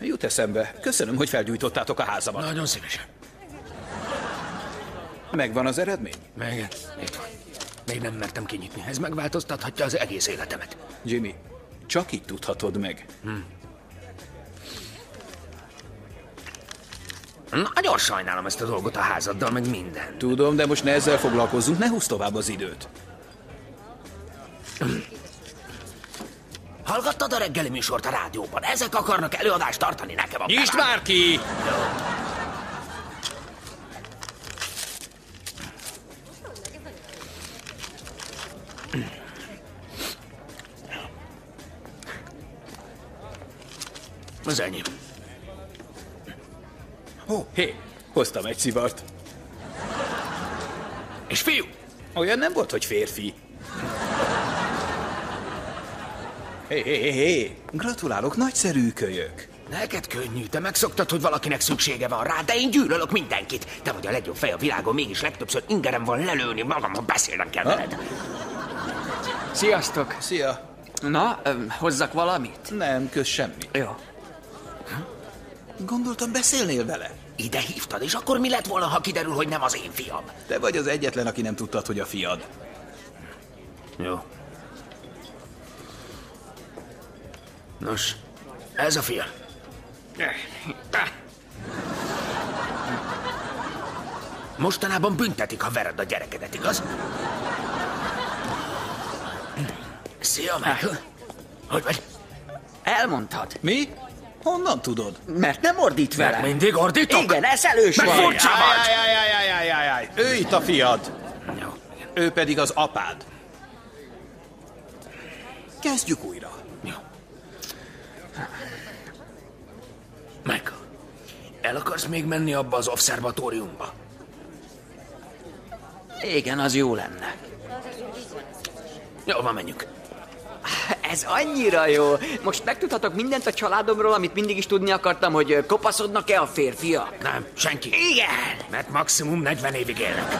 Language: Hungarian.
Jut eszembe. Köszönöm, hogy felgyújtottátok a házamat. Nagyon szívesen. Megvan az eredmény? Meg, itt van. Még nem mertem kinyitni. Ez megváltoztathatja az egész életemet. Jimmy, csak így tudhatod meg. Nagyon sajnálom ezt a dolgot a házaddal, meg minden. Tudom, de most ne ezzel foglalkozzunk, ne húzz tovább az időt. Hallgattad a reggeli műsort a rádióban? Ezek akarnak előadást tartani nekem a Nyisd már ki! Az enyém. Ó, hé, hoztam egy szivart. És fiú, Olyan nem volt, hogy férfi. Hé, hé, hé, gratulálok, nagyszerű kölyök. neked könnyű, te megszoktad, hogy valakinek szüksége van rá, de én gyűlölök mindenkit. Te vagy a legjobb fej a világon, mégis legtöbbször ingerem van lelőni magam, ha beszélnem kell veled. Sziasztok! Szia. Na, öm, hozzak valamit? Nem, kösz semmi. Jó. Gondoltam, beszélnél vele. Ide hívtad, és akkor mi lett volna, ha kiderül, hogy nem az én fiam? Te vagy az egyetlen, aki nem tudtad, hogy a fiad. Jó. Nos, ez a fia. Mostanában büntetik, ha vered a gyerekedet, igaz? Szia, Michael. Hogy vagy? Elmondtad. Mi? Honnan tudod? Mert nem ordít vele. Mert mindig ordítok? Igen, eszelős Meg vagy. furcsa vagy! Áj, áj, áj, áj, áj, áj. Ő itt a fiad. Jó. Ő pedig az apád. Kezdjük újra. Jó. Michael, el akarsz még menni abba az obszervatóriumba? Igen, az jó lenne. Jó, van, menjünk. Ez annyira jó. Most megtudhatok mindent a családomról, amit mindig is tudni akartam, hogy kopaszodnak-e a férfiak? Nem, senki. Igen! Mert maximum 40 évig élnek.